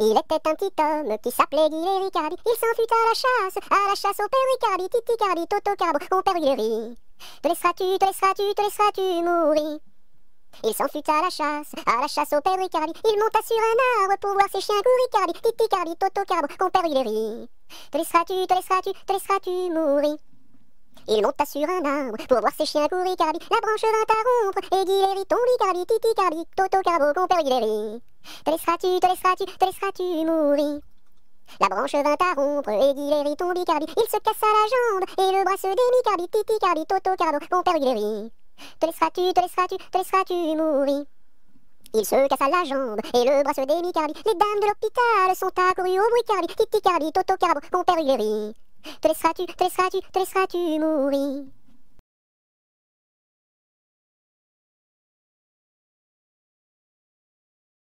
Il était un petit homme qui s'appelait Guy Ricardi. Il s'en fut à la chasse, à la chasse au père Ricardi, Titi Cardi, Toto Carbo, mon père Guy Te laisseras-tu, te laisseras-tu, te laisseras-tu mourir? Il s'enfuit à la chasse, à la chasse au père Ricardi. Il monta sur un arbre pour voir ses chiens Ricardi, Titi Cardi, Toto Carbo, compère Guy Te laisseras-tu, te laisseras-tu, te laisseras-tu mourir? Il monta sur un arbre pour voir ses chiens courir Cardi. La branche vint à rompre et Guiléry tombe Cardi, Titi Cardi, Toto Carbo, compère. Te laisseras-tu, te laisseras-tu, te laisseras-tu mourir la branche vint à rompre et Guiléry tombe Cardi. Il se cassa la jambe et le bras se démit Cardi, Titi Cardi, Toto Carbo, compère Guiléry. Te laisseras-tu, te laisseras-tu, te laisseras-tu mourir il se cassa la jambe et le bras se démit Cardi. Les dames de l'hôpital sont accourues au bruit Cardi, Titi Cardi, Toto Carbo, compère Guiléry. Te laisseras-tu, te laisseras-tu, te laisseras-tu mourir